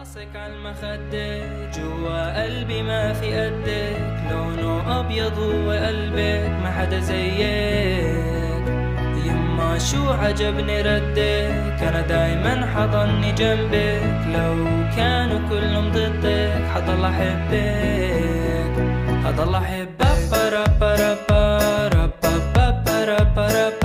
راسك عالمخدة جوا قلبي ما في قدك لونه أبيض هو قلبك ما حدا زيك يما شو عجبني ردك أنا دايما حضني جنبك لو كانوا كلهم ضدك حضل أحبك حضل أحبك ربا ربا ربا ربا ربا ربا ربا